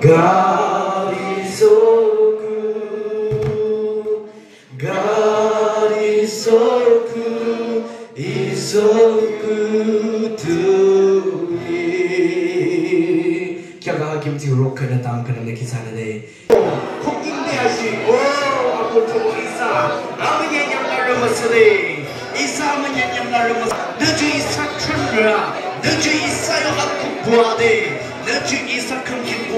God is so good. God is so good. He's so good to me. 결과가 김치 로크는 다음 그런데 기사는데 홍인대하시 오 아포토 이사 아미게 냠날로 마스네 이사면 냠날로 마스 너주 이사 춘라 너주 이사요가 부하대 너주 이사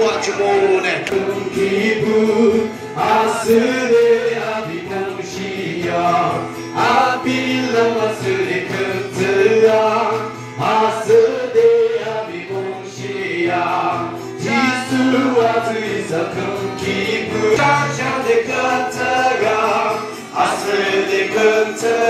큰기 부하주모네 기분 아스레 아비봉시야 아빌라 마스레 큰트야 아스레 아비봉시야 지수와 드이사 큰 기분 샤샤데 큰트가 아스레 큰트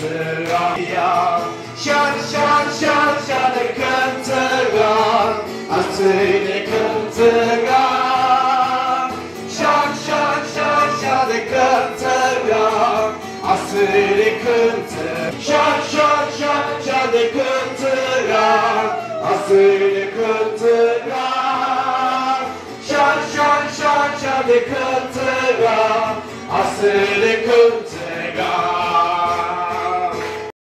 kıntıran Şan şan şan şan kıntıran Asını kıntıran Şan şan şan şan kıntıran Asını kıntıran Şan şan şan şan kıntıran Asını kıntıran Şan şan şan şan kıntıran